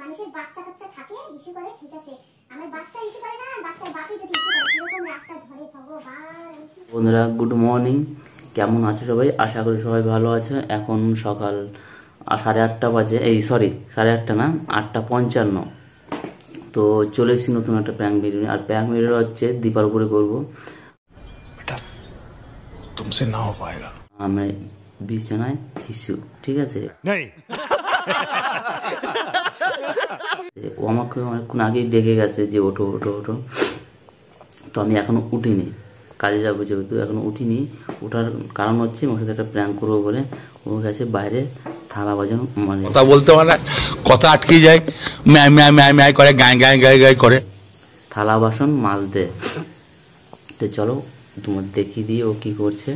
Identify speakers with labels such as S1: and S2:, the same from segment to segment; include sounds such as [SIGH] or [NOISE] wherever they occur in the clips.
S1: মানুষের বাচ্চা কাচ্চা থাকে ইস্যু করে ঠিক আছে। আমার বাচ্চা ইস্যু করে না বাচ্চার বাপি যদি ইস্যু করে এরকম রাস্তা ধরে ভগবান
S2: বন্ধুরা গুড মর্নিং কেমন আছো সবাই? আশা করি সবাই ভালো আছে। এখন সকাল সাড়ে আটটা বাজে এই সরি সাড়ে আটটা না আটটা পঞ্চান্ন। তো চলে এসেছি নতুন একটা প্যাং ভিডিও আর প্যাং ভিডিও হচ্ছে দীপার উপরে করব।
S3: তুমসে না হো পায়েগা
S2: আমি বিছানায় ঠিক আছে? ও আমাকে অনেকক্ষণ আগেই ডেকে গেছে যে ওঠো ওঠো ওঠো। তো আমি এখনও উঠিনি কাজে যাব যেহেতু এখনও উঠিনি। ওঠার কারণ হচ্ছে ওর সাথে একটা প্র্যাঙ্ক করব বলে ও গেছে বাইরে থালা বাজানো মানে
S4: কথা বলতে পারে কথা আটকে যায়। ম্যায় ম্যায় ম্যায় ম্যায় করে গায়ে গায়ে গায়ে গায়ে করে।
S2: থালা বাসন মাছ দে তো চলো তোমার দেখিয়ে দিয়ে ও কি করছে।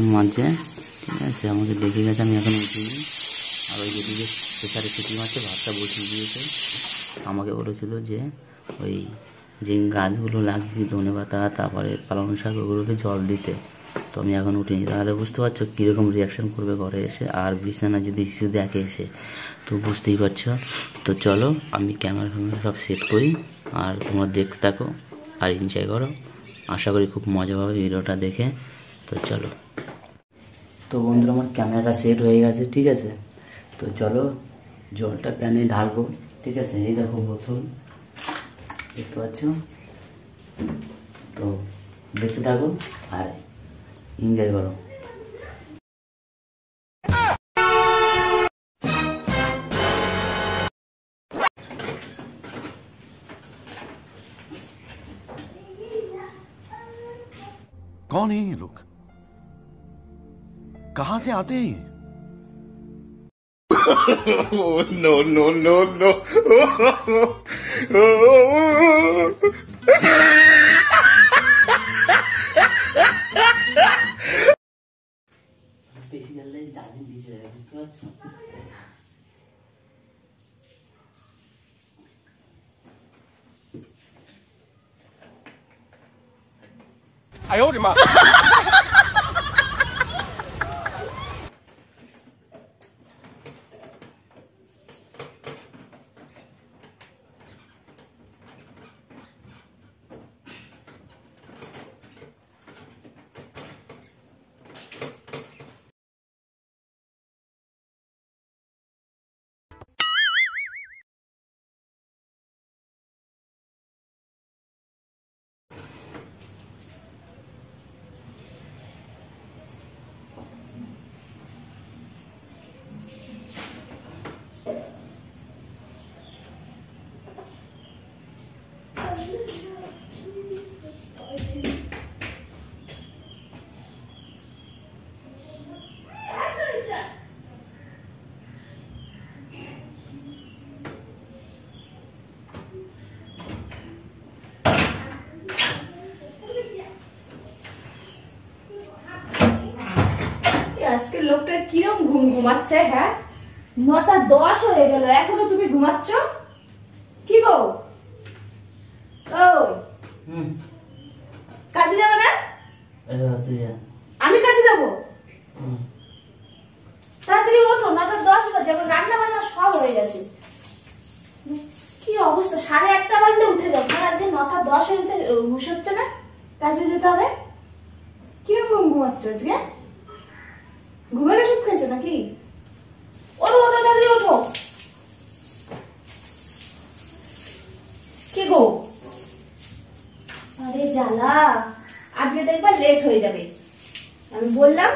S2: বাসন মাজছে ঠিক আছে? আমাকে দেখে গেছে, আমি এখন উঠিনি। আর ওই যেদিকে প্রেশারে ছুটি মারছে, ভাতটা বসিয়ে দিয়েছে। আমাকে বলেছিল যে ওই যে গাছগুলো লাগিয়েছি ধনে পাতা, তারপরে পালং শাক, ওগুলোকে জল দিতে। তো আমি এখন উঠিনি। তাহলে বুঝতে পারছ কীরকম রিয়াকশন করবে ঘরে এসে? আর বিছানা যদি শিশু দেখে এসে? তো বুঝতেই পারছ। তো চলো, আমি ক্যামেরা ফ্যামেরা সব সেট করি। আর তোমরা দেখতে থাকো আর এনজয় করো। আশা করি খুব মজা পাবে ভিডিওটা দেখে। তো চলো। তো বন্ধুরা আমার ক্যামেরাটা সেট হয়ে গেছে ঠিক আছে তো চলো জলটা প্যানে ঢালবো ঠিক আছে এই দেখো বোতল দেখতে পাচ্ছ তো দেখতে থাকো আর এনজয় করো
S3: कौन है ये लोग कहाँ से आते हैं
S2: no no
S5: no no I owed. [LAUGHS] ঘুম ঘুমাচ্ছে হ্যাঁ? নটা দশ হয়ে গেল এখনও তুমি ঘুমাচ্ছ? কি গো?
S2: হুম।
S5: কাজে যাবে না। আমি কাজে যাব? তাড়াতাড়ি ওঠো নটা দশ বাজে আমার রান্না বান্না সব হয়ে গেছে। কি অবস্থা? সাড়ে একটা বাজলে উঠে যাও মানে আজকে নটা দশ হয়েছে হুশ হচ্ছে না? কাজে যেতে হবে? কিরম ঘুম ঘুমাচ্ছ আজকে? ঘুমের ওষুধ খাইছো নাকি? ওঠো ওঠো, তাড়াতাড়ি ওঠো। কি গো? আরে জ্বালা, আজকে দেখবা লেট হয়ে যাবে। আমি বললাম!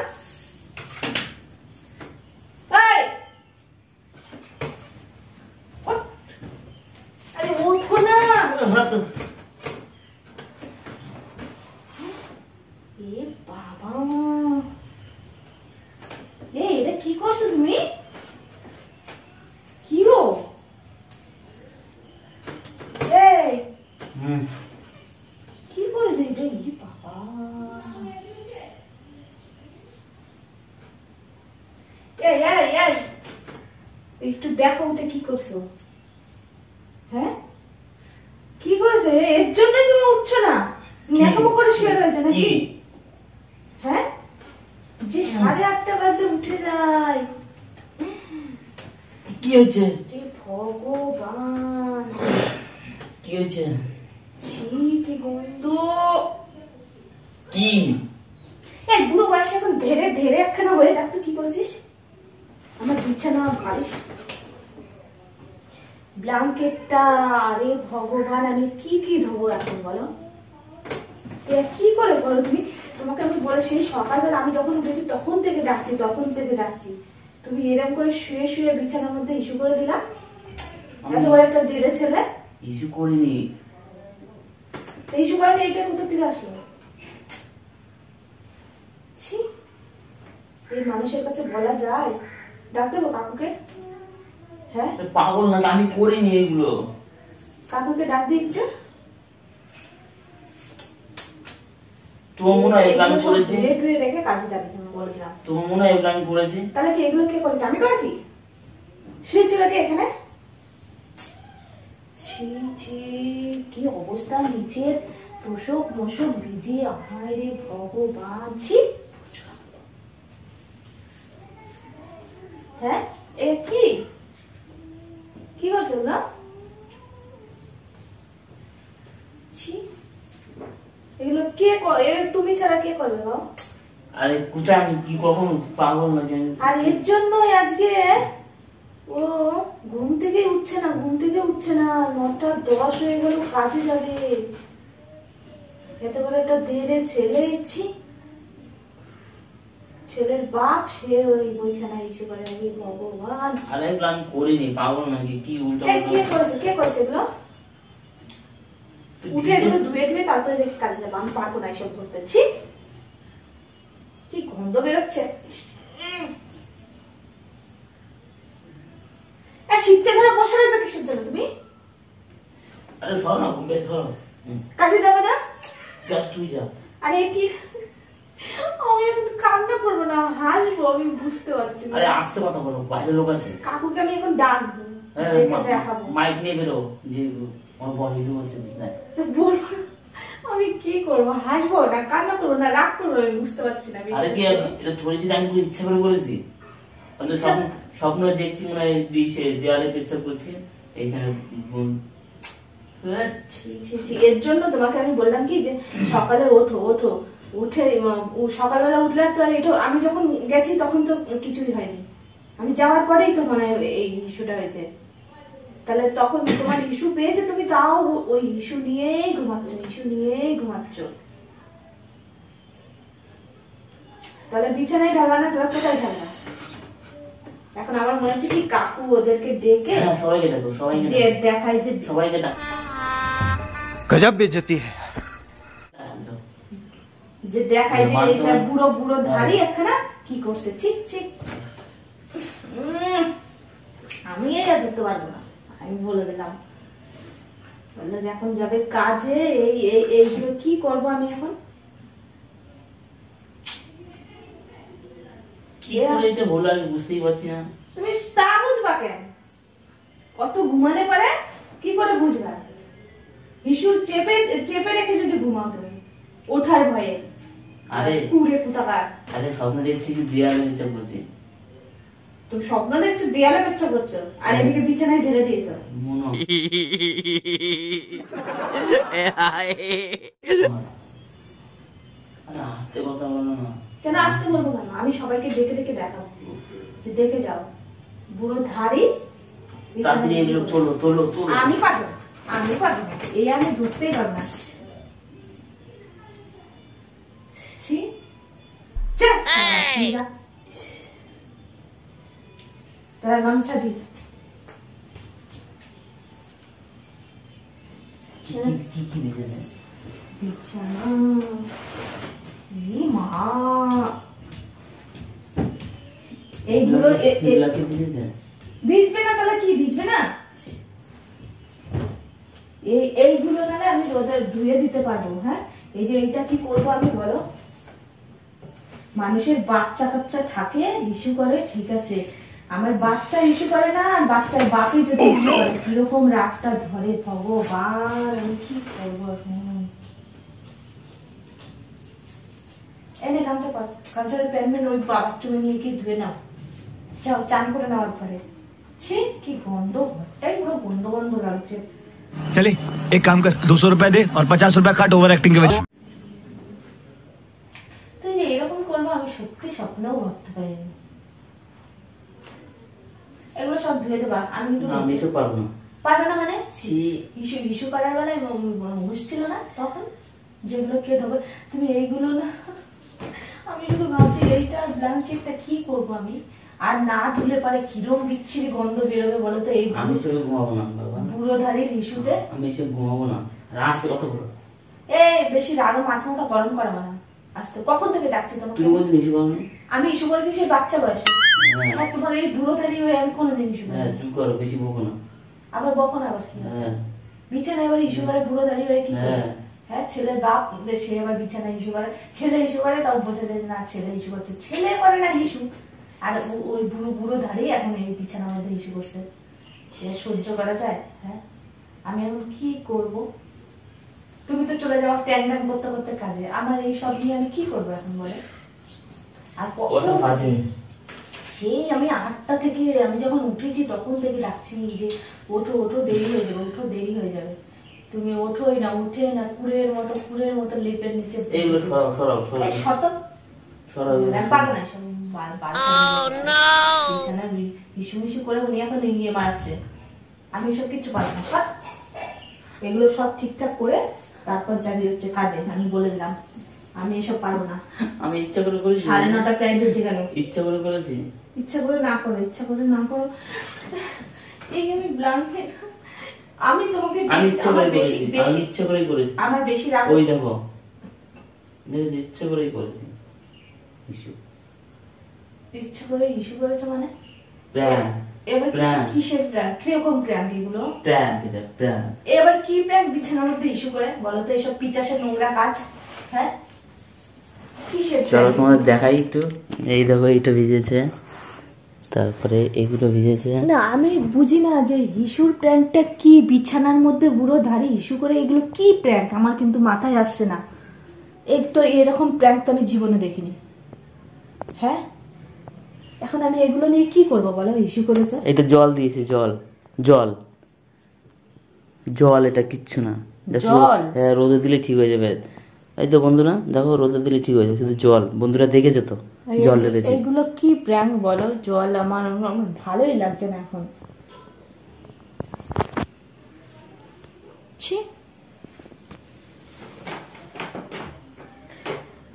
S5: আরে ওঠো না এ বাবা এই এটা কি করছ তুমি কি গো এই
S2: হুম
S5: কি করেছে এটা ই বাবা এই এই এই একটু দেখো ওটা কি করছ। হ্যাঁ? কি করেছে এর জন্যই তুমি উঠছো না? এত করে শুয়ে রয়েছে নাকি? হ্যাঁ? যে সাড়ে আটটা বাজলে উঠে যায়।
S2: কি হয়েছে?
S5: ভগবান।
S2: কি হয়েছে?
S5: ছি কি গন্ধ।
S2: কি?
S5: এই বুড়ো বয়সে এখন ধীরে ধীরে একখানা হয়ে থাকতো কি করেছিস? আমার বিছানা বালিশ। ব্ল্যাঙ্কেটটা আরে ভগবান আমি কি কি ধোবো এখন বলো? কি করে বলো তুমি? তোমাকে আমি বলে সেই সকালবেলা আমি যখন উঠেছি তখন থেকে ডাকছি তখন থেকে ডাকছি। তুমি এরকম করে শুয়ে শুয়ে বিছানার মধ্যে ইস্যু করে দিলা? এত বড় একটা ধীরে ছেলে।
S2: কিছু করিনি।
S5: ইস্যু করে এইটা কোথা থেকে আসলো? ছি এই মানুষের কাছে বলা যায় ডাক দেবো কাকুকে। হ্যাঁ?
S2: পাগল না আমি করিনি এগুলো।
S5: কাকুকে ডাক দিই একটু।
S2: তোমার মনে হয় এগুলো আমি করেছি?
S5: রেখে কাজে যাবি বলে দিলাম
S2: তোমার মনে হয় এগুলো আমি করেছি?
S5: তাহলে কি এগুলো কে করেছে? আমি করেছি? শুয়েছিল কে এখানে? ছি ছি কি অবস্থা? নিচের তোষক মোষক ভিজিয়ে রে ভগবান ছি। হ্যাঁ? এ কি? কি করছ না এগুলো কে করে তুমি ছাড়া কে করবে গো?
S2: আরে কোথায় আমি? কি কখন পাগল না জানি।
S5: আর এর জন্যই আজকে ও ঘুম থেকে উঠছে না ঘুম থেকে উঠছে না। নটা দশ হয়ে গেল কাজে যাবে এত বড় একটা ধীরে ছেলে ইচ্ছি ছেলের বাপ সে ওই বইছানা ইস্যু করে নাকি ভগবান।
S2: আরে আমি করিনি পাগল নাকি? কি উল্টো
S5: কে করেছে? কে করেছে এগুলো? উঠে এগুলো ধুয়ে ধুয়ে তারপরে রেখে কাজে যাব। আমি পারব না এইসব করতে। কি গন্ধ বেরোচ্ছে? উম। শীতে ধরে বসে রয়েছে কিসের জন্য তুমি?
S2: আরে সর না ঘুমে সর।
S5: কাজে যাবে না?
S2: যা তুই যা।
S5: আরে কি? আমি কান্না করব না হাসবো আমি বুঝতে পারছি না।
S2: আরে আসতে কথা বলো বাইরে লোক আছে?
S5: কাকুকে আমি এখন ডাকবো
S2: হ্যাঁ,
S5: ডেকে
S2: মা-
S5: দেখাবো।
S2: মাইক নিয়ে বেরো যে আমার বড় হিরো আছে বিছনায়
S5: বলব আমি কি করব হাসবো না কান্না করব না রাগ করব আমি বুঝতে পারছি না
S2: আরে কি এটা থরি দিন আমি ইচ্ছা করে করেছি? স্বপ্ন দেখছি মনে হয় দিশে দেয়ালে পেছাপ করছি এইখানে।
S5: এর জন্য তোমাকে আমি বললাম কি যে সকালে ওঠো ওঠো। উঠে সকালবেলা উঠলে তো আর এটা আমি যখন গেছি তখন তো কিছুই হয়নি। আমি যাওয়ার পরেই তো মানে এই ইস্যুটা হয়েছে। তাহলে তখন তোমার ইস্যু পেয়েছে তুমি তাও ওই ইস্যু নিয়েই ঘুমাচ্ছ ইস্যু নিয়েই ঘুমাচ্ছ। তাহলে বিছানায় ঢালবা না তাহলে কোথায় ঢালবা? এখন আমার মনে হচ্ছে কি কাকু ওদেরকে ডেকে
S2: হ্যাঁ, সবাইকে দেখো সবাইকে
S5: দেখাই যে
S2: সবাইকে ডাক।
S3: গজব বেজতি হ্যায়
S5: যে দেখায় যে এইসব বুড়ো বুড়ো ধাড়ি একখানা কি করছে? চিক চিক আমি এই আর ধরতে পারব না। আমি বলে দিলাম। বলল এখন যাবে কাজে এই এই- এইগুলো কি করব আমি এখন?
S2: কি করে এটা হলো আমি বুঝতেই পারছি না।
S5: তুমি তা বুঝবা কেন? কত ঘুমালে পারে কি করে বুঝবা? হিসু চেপে চেপে রেখে যদি ঘুমাও তুমি ওঠার ভয়ে।
S2: আরে
S5: কুড়ে কুতাকার
S2: আরে স্বপ্ন দেখছি কি দেয়ালে পেছাপ করছি?
S5: তুমি স্বপ্ন দেখছ দেয়ালে পেচ্ছা করছ আর এদিকে বিছানায় ঝেড়ে দিয়েছ।
S2: মনো। আরে আসতে কথা বলো না।
S5: কেন আসতে বলব কেন? আমি সবাইকে দেখে দেখে দেখাবো যে দেখে যাও। বুড়ো ধারি আমি পারব আমি পারব এই আমি ধরতেই পারব না। তোরা গামছা দি
S2: কি কি- কি কি
S5: বিছানা মা এইগুলো ভিজবে না তাহলে কি ভিজবে না এই এইগুলো নালে আমি রোদে ধুয়ে দিতে পারব হ্যাঁ এই যে এইটা কি করব আমি বলো মানুষের বাচ্চা কাচ্চা থাকে ইস্যু করে ঠিক আছে আমার বাচ্চা ইস্যু করে না আর বাচ্চার বাপে যদি ইস্যু করে কিরকম রাগটা ধরে ভগবান আমি কি করবো এখন এনে গামছা পর গামছাটা প্যান্ট ওই বাথরুমে নিয়ে গিয়ে ধুয়ে নাও যাও চান করে নেওয়ার পরে ছি কি গন্ধ ঘরটাই পুরো গন্ধ গন্ধ লাগছে
S3: चले एक काम कर दो सौ रुपया दे और पचास रुपया काट ओवर एक्टिंग के वजह
S5: স্বপ্নেও ভাবতে পারিনি। এগুলো সব ধুয়ে দেবা আমি কিন্তু
S2: আমি এসব পারব না।
S5: পারবে না মানে? ইস্যু ইস্যু করার বেলায় ছিল না তখন যেগুলো কে দেবে তুমি এইগুলো না আমি শুধু ভাবছি এইটা ব্ল্যাঙ্কেটটা কি করব আমি? আর না ধুলে পারে কিরম বিচ্ছিরি গন্ধ বেরোবে বলো তো এই
S2: আমি ঘুমাবো না বাবা।
S5: বুড়োধারীর ইস্যুতে
S2: আমি ঘুমাবো না। কথা বলো।
S5: এই বেশি রাগ মাথা মাথা গরম করাবো না। আস্তে কখন থেকে ডাকছি তোমাকে?
S2: তুমি করো
S5: আমি ইস্যু করেছি সেই বাচ্চা বয়সে।
S2: হ্যাঁ।
S5: তোমার এই বুড়োধারী হয়ে আমি কোনোদিন ইস্যু
S2: হ্যাঁ চুপ করো বেশি বকো না।
S5: আবার বকো না আবার
S2: হ্যাঁ।
S5: এবার ইস্যু করে বুড়ো দাঁড়িয়ে হয়ে কি
S2: হ্যাঁ।
S5: হ্যাঁ ছেলের বাপ সে এবার বিছানায় ইস্যু করে ছেলে ইস্যু করে তাও বোঝা যায় না ছেলে ইস্যু করছে। ছেলে করে না ইস্যু আর ওই বুড়ো বুড়ো দাঁড়িয়ে এখন এই বিছানার মধ্যে ইস্যু করছে। সহ্য করা যায়? হ্যাঁ। আমি এখন কি করব? তুমি তো চলে যাওয়া ট্যাং ট্যাং করতে করতে কাজে। আমার এই সব নিয়ে আমি কি করব এখন বলে? আর
S2: বাজে
S5: সেই আমি আটটা থেকে আমি যখন উঠেছি তখন থেকে ডাকছি যে ওঠো ওঠো দেরি হয়ে যাবে ওঠো দেরি হয়ে যাবে। তুমি ওঠোই না উঠে না কুড়ের মতো কুড়ের মতো লেপের নিচে
S2: এইগুলো সরাও সরাও সরাও।
S5: শত
S2: সরাও
S5: আমি পারব না এসব বাল- বাল বিছানায় বি- হিসু মিশু করে উনি এখন ইয়ে মারাচ্ছে। আমি এসব কিচ্ছু পারব না। এগুলো সব ঠিকঠাক করে তারপর যাবি হচ্ছে কাজে আমি বলে দিলাম। আমি এসব পারব না।
S2: আমি ইচ্ছা করে করেছি।
S5: সাড়ে নটা প্রায় বেজে গেল।
S2: ইচ্ছা করে করেছি।
S5: ইচ্ছা করে না করো ইচ্ছা করে না করো। এই আমি ব্ল্যাঙ্কেট আমি তোমাকে
S2: আমি ইচ্ছা করে
S5: বেশি
S2: ইচ্ছা করেই করেছি।
S5: আমার বেশি রাগ
S2: ওই
S5: হচ্ছে।
S2: দেখো। ইচ্ছা করেই করেছি। ইস্যু।
S5: ইচ্ছা করে ইস্যু করেছ মানে? এবার কিসের- প্র্যাঙ্ক কীরকম প্র্যাঙ্ক এগুলো?
S2: প্র্যাঙ্ক এটা প্র্যাঙ্ক
S5: এবার কি প্র্যাঙ্ক বিছানার মধ্যে ইস্যু করে? বলো তো এইসব পিচাসের নোংরা কাজ হ্যাঁ? কিসের
S2: চলো তোমাদের দেখাই একটু। এই দেখো এইটা ভিজেছে। তারপরে এগুলো ভিজেছে।
S5: না আমি বুঝি না যে হিসুর প্র্যাঙ্কটা কি বিছানার মধ্যে বুড়ো ধারে হিসু করে? এগুলো কি প্র্যাঙ্ক আমার কিন্তু মাথায় আসছে না। এই তো এরকম প্র্যাঙ্ক তো আমি জীবনে দেখিনি। হ্যাঁ? এখন আমি এগুলো নিয়ে কি করব বলো? ইস্যু করেছে?
S2: এটা জল দিয়েছি জল। জল। জল এটা কিচ্ছু না।
S5: জল?
S2: হ্যাঁ রোদে দিলে ঠিক হয়ে যাবে। এই তো বন্ধুরা দেখো রোদে দিলে ঠিক হয়ে যাবে শুধু জল। বন্ধুরা দেখেছ তো? জল ঢেলেছি।
S5: এগুলো কি প্র্যাঙ্ক বলো? জল আমার আমার ভালোই লাগছে না এখন ছি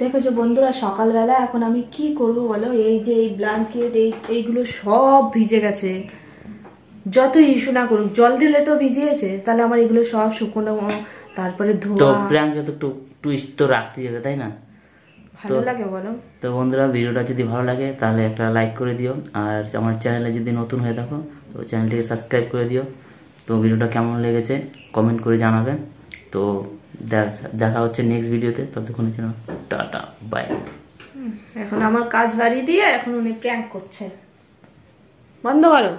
S5: দেখেছ বন্ধুরা সকালবেলা এখন আমি কি করব বলো? এই যে এই ব্ল্যাঙ্কেট এই এইগুলো সব ভিজে গেছে। যত ইস্যু না করুক জল দিলে তো ভিজিয়েছে তাহলে আমার এগুলো সব শুকনো তারপরে
S2: তো
S5: ধোয়া
S2: প্র্যাঙ্ক যত একটু টুইস্ট তো রাখতে যাবে তাই না?
S5: ভালো লাগে বলো।
S2: তো বন্ধুরা ভিডিওটা যদি ভালো লাগে তাহলে একটা লাইক করে দিও। আর আমার চ্যানেলে যদি নতুন হয়ে থাকো তো চ্যানেলটিকে সাবস্ক্রাইব করে দিও। তো ভিডিওটা কেমন লেগেছে কমেন্ট করে জানাবে। তো দেখ- হচ্ছে নেক্সট ভিডিওতে ততক্ষণের জন্য টাটা বাই
S5: এখন আমার কাজ বাড়িয়ে দিয়ে এখন উনি প্র্যাঙ্ক করছে বন্ধ করো।